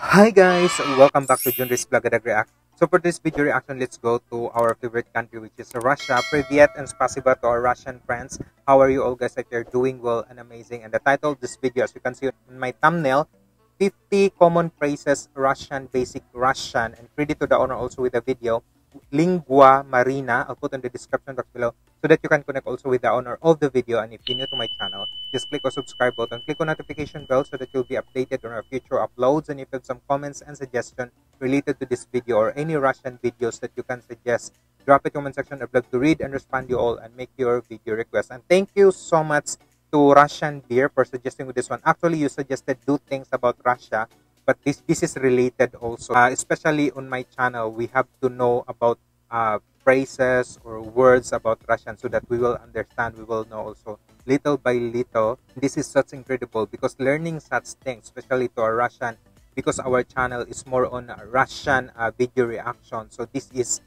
Hi guys, welcome back to Junrys Blagadag React. So for this video reaction, let's go to our favorite country which is Russia. Privyet and spasiba to our Russian friends. How are you all guys? If you're doing well and amazing. And the title of this video, as you can see in my thumbnail, 50 common phrases Russian, basic Russian. And credit to the owner also with the video, Linguamarina. I'll put in the description box below so that you can connect also with the owner of the video. And if you're new to my channel, just click on subscribe button, click on notification bell so that you'll be updated on our future uploads. And if you have some comments and suggestions related to this video or any Russian videos that you can suggest, drop it comment section. I'd love to read and respond to you all and make your video request. And thank you so much to Russian Beer for suggesting with this one. Actually, you suggested two things about Russia, but this this is related also. Uh, especially on my channel, we have to know about uh, phrases or words about Russian so that we will understand, we will know also little by little. This is such incredible because learning such things, especially to a Russian, because our channel is more on Russian uh, video reaction. So this is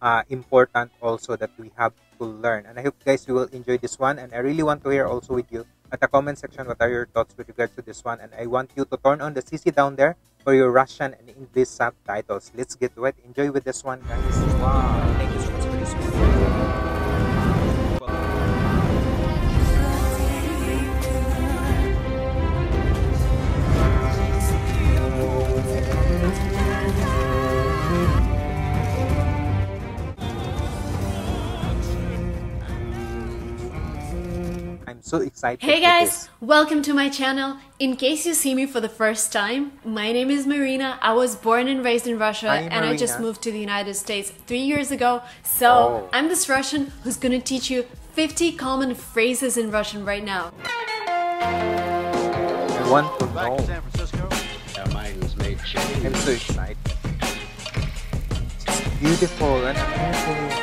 uh, important also that we have to learn. And I hope guys you will enjoy this one. And I really want to hear also with you at the comment section what are your thoughts with regards to this one. And I want you to turn on the CC down there for your Russian and English subtitles. Let's get to it. Enjoy with this one guys. Wow. Thank you so much for this. So excited. Hey guys, welcome to my channel. In case you see me for the first time, my name is Marina. I was born and raised in Russia Hi, and I just moved to the United States three years ago. So oh. I'm this Russian who's gonna teach you 50 common phrases in Russian right now. I want to know. San Francisco. I'm so excited. It's beautiful and amazing.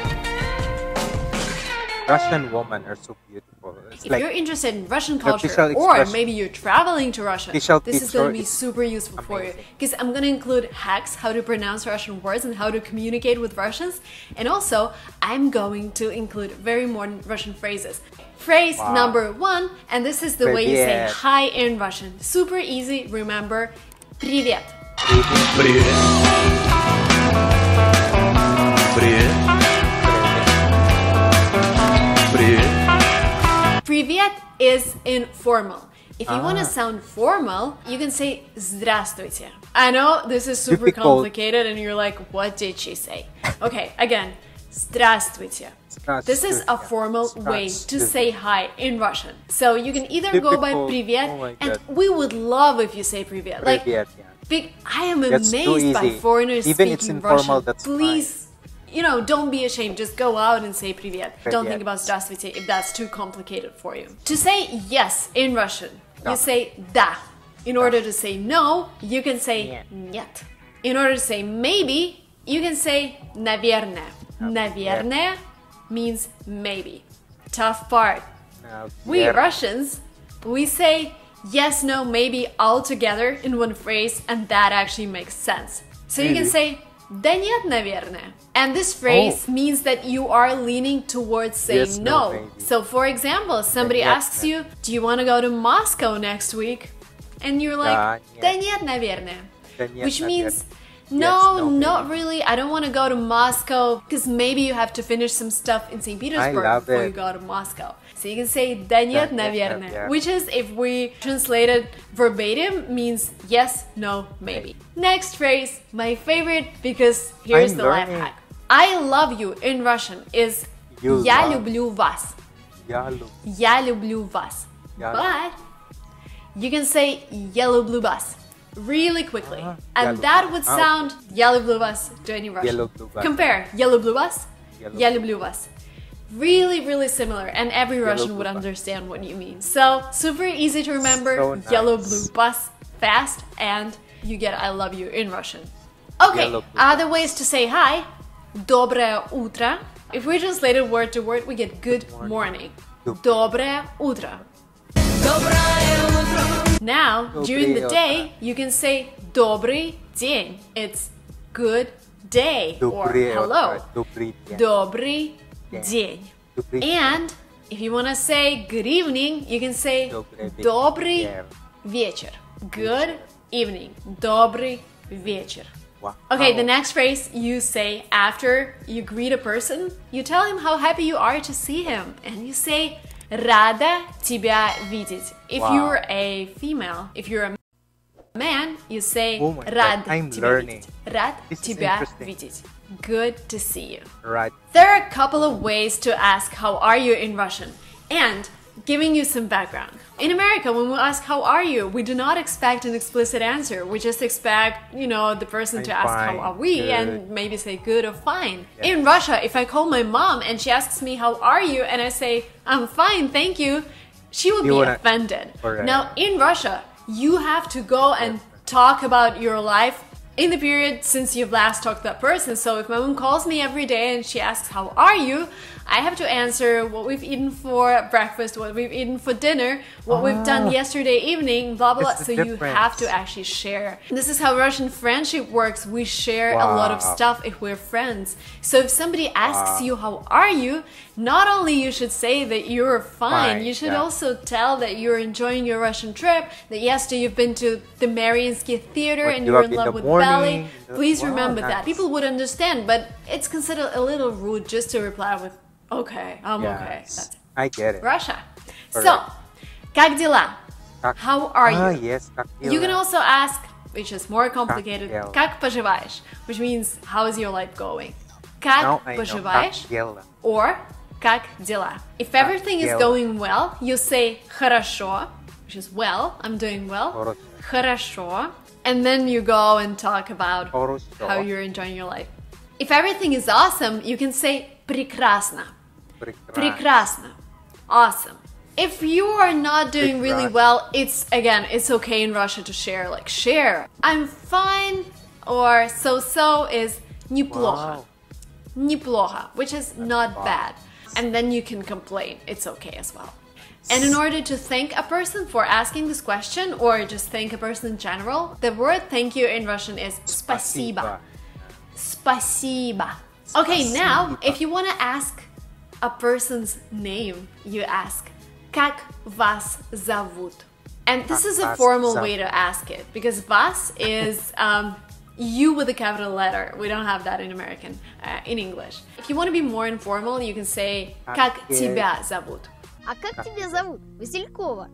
Russian women are so beautiful. It's if like you're interested in Russian culture, or maybe you're traveling to Russia, this is going to be super useful amazing. for you because I'm going to include hacks how to pronounce Russian words and how to communicate with Russians, and also I'm going to include very modern Russian phrases. Phrase wow. number one, and this is the Привет. way you say hi in Russian. Super easy. Remember, привет. Привет. Привет. Привет is informal. If you ah. want to sound formal, you can say здравствуйте. I know this is super Difficult. complicated and you're like, what did she say? Okay, again, здравствуйте. This is a formal way to say hi in Russian. So you can either Difficult. go by привет, oh and we would love if you say привет. Like, yeah. big, I am that's amazed by foreigners Even speaking informal, Russian. Please. Fine you know, don't be ashamed. Just go out and say привет. Don't think about здравствуйте if that's too complicated for you. To say yes in Russian, you say да. In order to say no, you can say нет. In order to say maybe, you can say наверное. Наверное means maybe. Tough part. We Russians, we say yes, no, maybe all together in one phrase, and that actually makes sense. So you can say Да нет, наверное. And this phrase oh. means that you are leaning towards saying yes, no. no so, for example, somebody asks you, Do you want to go to Moscow next week? And you're like, Да нет, наверное. Which means, no, yes, no, not really. I don't want to go to Moscow because maybe you have to finish some stuff in St. Petersburg before it. you go to Moscow. So you can say да нет, наверное, which is if we translate it verbatim means yes, no, maybe. Next phrase, my favorite because here's I'm the life hack. I love you in Russian is you Я love. люблю вас. Я люблю вас. But you can say Я люблю вас really quickly. Uh, and that would sound Я люблю вас to any Russian. Compare Я люблю вас, Я люблю вас really really similar and every yellow russian would understand what you mean so super easy to remember so nice. yellow blue bus fast and you get i love you in russian okay other ways to say hi доброе утро if we translate it word to word we get good morning доброе утро now during the day you can say добрый день it's good day or hello добрый день. And if you want to say good evening, you can say добрый вечер. Good evening. Добрый вечер. Wow. Okay, the next phrase you say after you greet a person, you tell him how happy you are to see him, and you say Рада тебя видеть. If Wow. you're a female, if you're a man, you say Oh my God, Рад I'm тебя learning. видеть. Рад This is тебя interesting. видеть. Good to see you. Right. There are a couple of ways to ask how are you in Russian. And giving you some background. In America, when we ask how are you, we do not expect an explicit answer. We just expect, you know, the person to I'm ask fine, how are we good. and maybe say good or fine. Yeah. In Russia, if I call my mom and she asks me how are you and I say I'm fine, thank you, she will You be wanna- offended. Now, in Russia, you have to go and talk about your life in the period since you've last talked to that person. So if my mom calls me every day and she asks, How are you? I have to answer what we've eaten for breakfast, what we've eaten for dinner, what we've done Ah. yesterday evening, blah blah blah. So the you have to actually share. This is how Russian friendship works. We share a lot of stuff if we're friends. So if somebody asks Wow. you, How are you? Not only you should say that you're fine, Fine, you should yeah. also tell that you're enjoying your Russian trip, that yesterday you've been to the Mariinsky Theater What and you you're in love with morning, ballet. in the- Please Wow, remember that. nice. People would understand, but it's considered a little rude just to reply with, okay, I'm okay. Yes. That's it. I get it. Russia. So, Correct. как дела? Как- How are Ah, you? yes. как You can дела? also ask, which is more complicated, дела? как поживаешь, which means how is your life going? Как Now I know. поживаешь? Как дела? or как дела. If everything is дела? going well, you say хорошо, which is well, I'm doing well. Хорошо. Хорошо. And then you go and talk about Хорошо. how you're enjoying your life. If everything is awesome, you can say прекрасно. Прекрасно. Прекрасно. Awesome. If you are not doing really Прекрасно. well, it's again, it's okay in Russia to share. Like share. I'm fine or so so is неплохо. Wow. Неплохо, which is not wow. bad. And then you can complain. It's okay as well. And in order to thank a person for asking this question or just thank a person in general, the word thank you in Russian is спасибо. Spasiba. Okay, now Спасибо. if you want to ask a person's name, you ask Как вас зовут? And this Как is a вас formal зовут? way to ask it because vas is um, you with a capital letter. We don't have that in American, uh, in English. If you want to be more informal, you can say Как Как я- тебя зовут? А как тебя зовут? Василькова.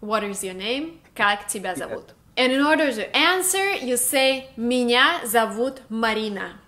What is your name? Как тебя зовут? And in order to answer, you say Меня зовут Marina.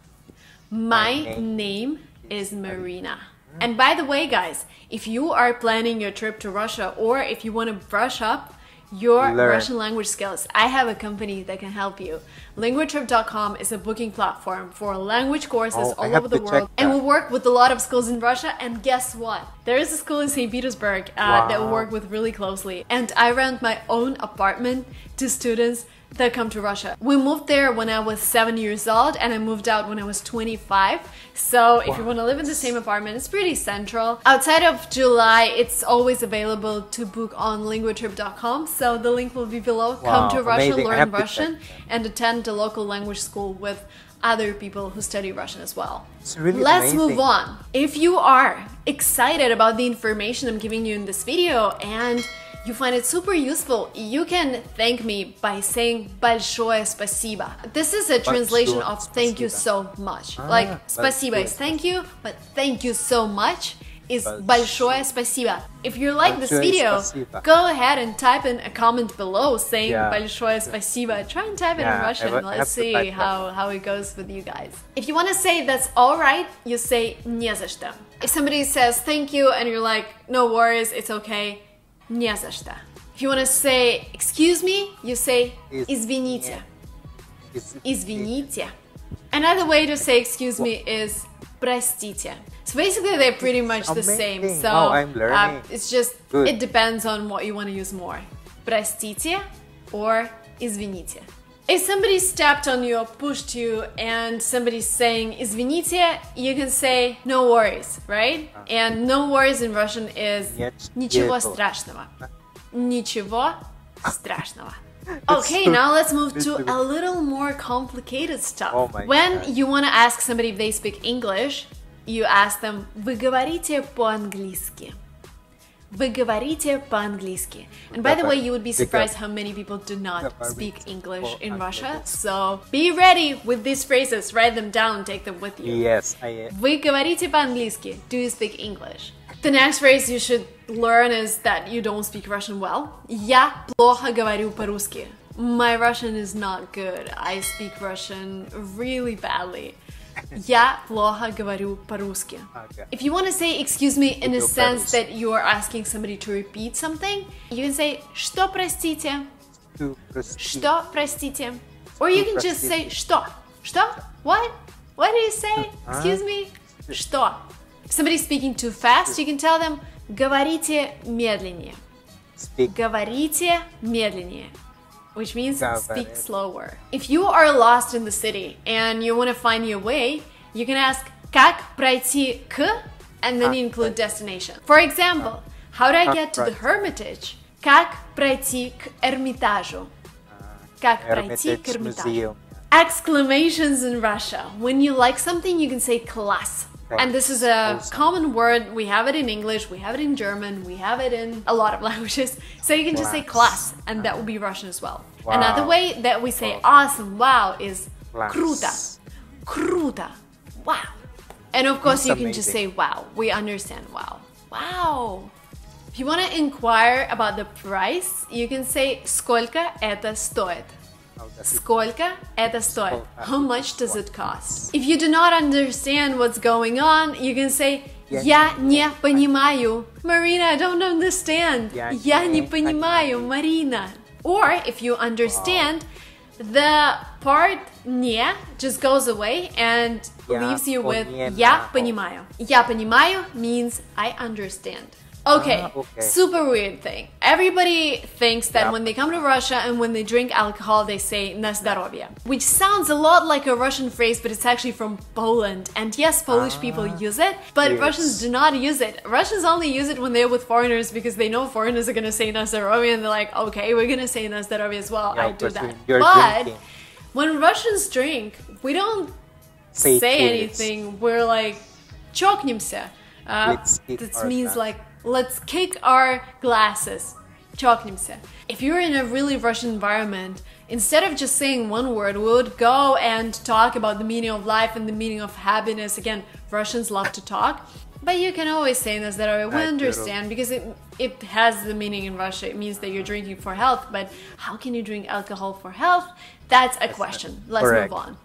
My My name is Marina. And by the way, guys, if you are planning your trip to Russia or if you want to brush up your Learn. Russian language skills, I have a company that can help you. Linguatrip.com is a booking platform for language courses Oh, all over the world. And we work with a lot of schools in Russia. And guess what? There is a school in St. Petersburg uh, that we work with really closely. And I rent my own apartment to students that come to Russia. We moved there when I was seven years old, and I moved out when I was 25. So if you want to live in the same apartment, it's pretty central. Outside of July, it's always available to book on linguatrip.com. So the link will be below. Come to Russia, amazing. Learn have to check Russian, and attend a local language school with other people who study Russian as well. Really Let's amazing. move on. If you are excited about the information I'm giving you in this video and you find it super useful, you can thank me by saying большое спасибо. This is a translation Большое of thank you so спасибо. much. Ah, like спасибо большое is thank you, but thank you so much is Большое. большое спасибо. If you like this Большое video, спасибо. go ahead and type in a comment below saying Yeah. большое спасибо. Try and type it in Yeah, I Russian. will- I Let's have to see type that. how, how it goes with you guys. If you want to say that's all right, you say не за что. If somebody says thank you and you're like no worries, it's okay, не за что. If you want to say excuse me, you say Из- извините. Is- Извините. Another way to say excuse me is простите. So basically they're pretty much the same. amazing. So Oh, I'm uh, learning. it's just Good. it depends on what you want to use more. Простите or извините. If somebody stepped on you or pushed you and somebody's saying извините, you can say no worries, right? And no worries in Russian is Нет ничего нету. страшного. Ничего страшного. Okay, so now let's move to stupid. a little more complicated stuff. Oh my when God. you want to ask somebody if they speak English, you ask them, вы говорите по-английски. Вы говорите по-английски. And by the way, you would be Вы surprised гов- how many people do not говорите speak English in по-английски. Russia. So be ready with these phrases. Write them down, take them with you. Yes, I Вы говорите по-английски. Do you speak English? The next phrase you should learn is that you don't speak Russian well. Я плохо говорю по-русски. My Russian is not good. I speak Russian really badly. Я плохо говорю по-русски. Okay. If you want to say excuse me in a Говорю sense по-русски. that you are asking somebody to repeat something, you can say что простите, to proceed. что простите, or you can just say простите. что, что, what, what do you say? А? Excuse me, что. If somebody's speaking too fast, you can tell them говорите медленнее, Speak. говорите медленнее. Which means speak Говорите. slower. If you are lost in the city and you want to find your way, you can ask как пройти к, and then Как you include пройти. destination. For example, how do I Как get to the пройти. Hermitage? Как пройти к Эрмитажу? Как пройти к Hermitage Эрмитажу? Museum. Exclamations in Russia. When you like something, you can say class. And this is a Awesome. common word. We have it in English, we have it in German, we have it in a lot of languages. So you can just say Class. class, and that will be Russian as well. Wow. Another way that we say awesome, wow, is Class. kruta. Kruta. Wow. And of course, That's you can just say amazing. wow. We understand wow. Wow. If you want to inquire about the price, you can say сколько это стоит. How does it Сколько это стоит? Сколько How это much does стоит? it cost? If you do not understand what's going on, you can say Я Я не не понимаю. Marina, I don't understand. Я Я не не понимаю, понимаю. Marina. Or if you understand, the part не just goes away and Я leaves you with понимаю. Я понимаю. Я понимаю means I understand. Okay. Okay. Super weird thing. Everybody thinks that yep. when they come to Russia and when they drink alcohol, they say na which sounds a lot like a Russian phrase, but it's actually from Poland. And yes, Polish people use it, but yes. Russians do not use it. Russians only use it when they're with foreigners because they know foreigners are going to say na and they're like, okay, we're going to say na as well. Yeah, I do that. But drinking. when Russians drink, we don't say, say anything. We're like, choknimся. Uh, means like let's kick our glasses. Чокнемся. If you're in a really Russian environment, instead of just saying one word, we would go and talk about the meaning of life and the meaning of happiness. Again, Russians love to talk. But you can always say this that we I understand because it it has the meaning in Russia. It means that you're drinking for health. But how can you drink alcohol for health? That's a question. Let's correct. move on.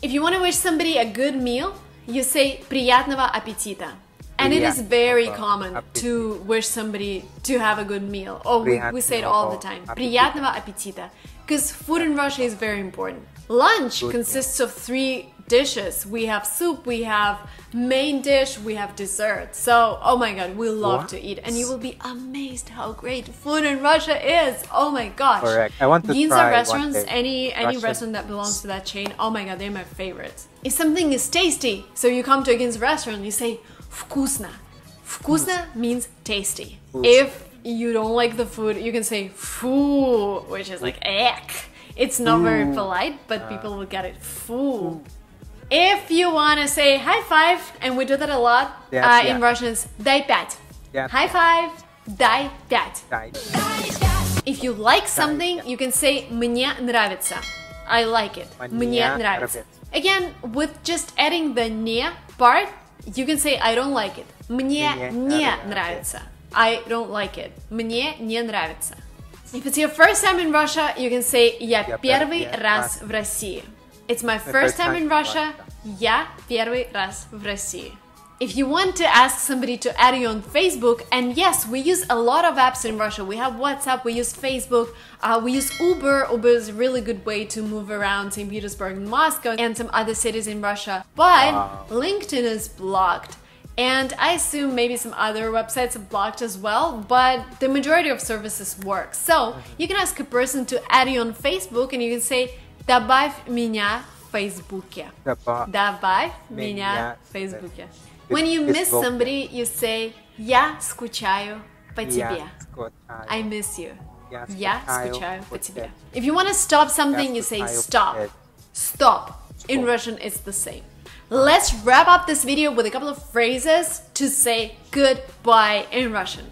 If you want to wish somebody a good meal, you say приятного аппетита. And it is very Приятного common аппетита. to wish somebody to have a good meal. Oh, we, we say it all the time. Приятного Приятного аппетита. Because food in Russia is very important. Lunch Good consists of three dishes. We have soup, we have main dish, we have dessert. So, oh my god, we love What? to eat. And you will be amazed how great food in Russia is. Oh my gosh. Correct. I want to Ginza try one restaurants, day. any any Russian restaurant that belongs to that chain, oh my god, they're my favorites. If something is tasty, so you come to a Ginza restaurant, you say вкусно. Вкусно means tasty. Вкусно. If you don't like the food, you can say фу, which is like ek. It's not very Фу. polite, but people will get it. Фу. If you want to say high five, and we do that a lot Yes, uh, in yeah. Russian, it's дай пять. Yeah. High five, дай пять. Right. If you like something, you can say мне нравится. I like it. Мне Мне нравится. нравится. Again, with just adding the не part, you can say I don't like it. Мне Мне не нравится. нравится. I don't like it. Мне не нравится. If it's your first time in Russia, you can say я Я первый первый раз раз. в России. It's my My first time in Russia. Я первый раз в России. If you want to ask somebody to add you on Facebook, and yes, we use a lot of apps in Russia. We have WhatsApp, we use Facebook, uh, we use Uber. Uber is a really good way to move around St. Petersburg and Moscow and some other cities in Russia. But Wow. LinkedIn is blocked. And I assume maybe some other websites are blocked as well, but the majority of services work. So you can ask a person to add you on Facebook and you can say «Добавь меня в Фейсбуке». Добавь Добавь меня меня в Фейсбуке. в When you miss Фейсбуке. somebody, you say «Я скучаю по тебе». Я скучаю. I miss you. Я Я скучаю скучаю по по тебе. тебе. If you want to stop something, Я you say скучаю по stop. тебе. Stop. In Stop. Russian, it's the same. Let's wrap up this video with a couple of phrases to say goodbye in Russian.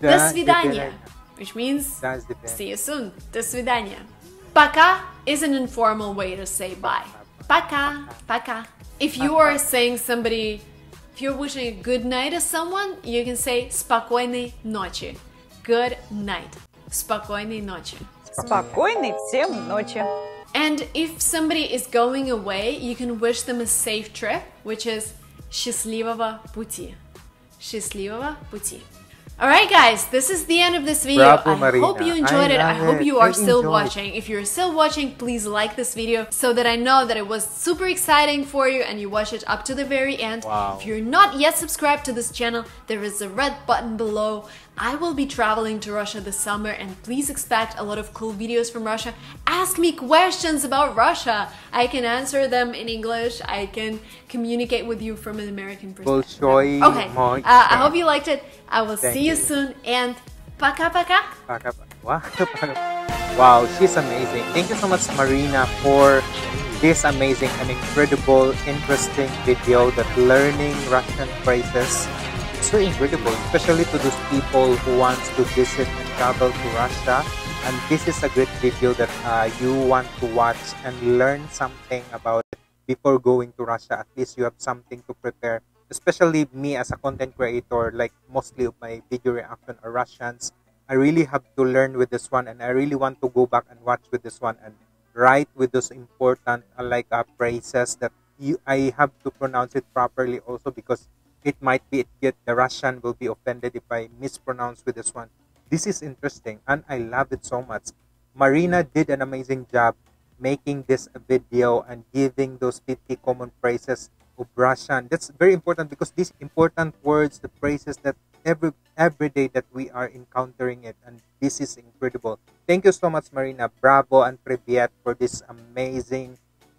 До Да, свидания, свидания. which means That's the best. see you soon. До свидания. Пока is an informal way to say bye. Пока, пока. If you are saying somebody, if you're wishing a good night to someone, you can say спокойной ночи. Good night. Спокойной ночи. Спокойной всем ночи. And if somebody is going away, you can wish them a safe trip, which is счастливого пути. Счастливого пути. Alright guys, this is the end of this video. Bravo, I Marina. hope you enjoyed I it. I hope you are I still enjoyed. watching. If you're still watching, please like this video so that I know that it was super exciting for you and you watched it up to the very end. Wow. If you're not yet subscribed to this channel, there is a red button below. I will be traveling to Russia this summer and please expect a lot of cool videos from Russia. Ask me questions about Russia. I can answer them in English. I can communicate with you from an American perspective. Okay, uh, I hope you liked it. I will Thank see you, you, soon and пока пока. Wow, she's amazing. Thank you so much, Marina, for this amazing and incredible, interesting video that learning Russian phrases so incredible, especially to those people who wants to visit and travel to Russia. And this is a great video that uh, you want to watch and learn something about it before going to Russia. At least you have something to prepare. Especially me as a content creator, like mostly of my video reaction are Russians. I really have to learn with this one, and I really want to go back and watch with this one and write with those important uh, like uh, phrases that you I have to pronounce it properly also because it might be it get the Russian will be offended if I mispronounce with this one. This is interesting and I love it so much. Marina did an amazing job making this video and giving those 50 common phrases of Russian. That's very important because these important words, the phrases that every every day that we are encountering it, and this is incredible. Thank you so much, Marina. Bravo and Privyet for this amazing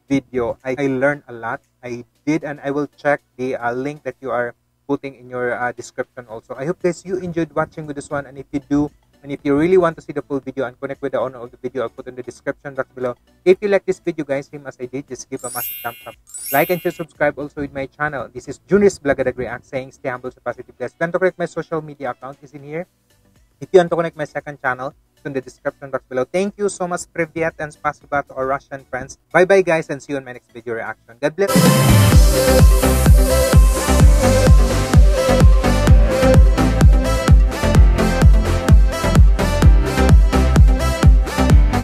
video. I, I learned a lot. I did, and I will check the uh, link that you are putting in your uh, description also. I hope guys you enjoyed watching with this one, and if you do, and if you really want to see the full video and connect with the owner of the video, I'll put in the description box below. If you like this video, guys, same as I did, just give a massive thumbs up. Like and share, subscribe also with my channel. This is Junrys Blagadag React saying stay humble, stay positive. Guys, plan to connect my social media account is in here. If you want to connect my second channel, in the description box below. Thank you so much, Privyet and Spasiba to our Russian friends. Bye bye, guys, and see you in my next video reaction. God bless.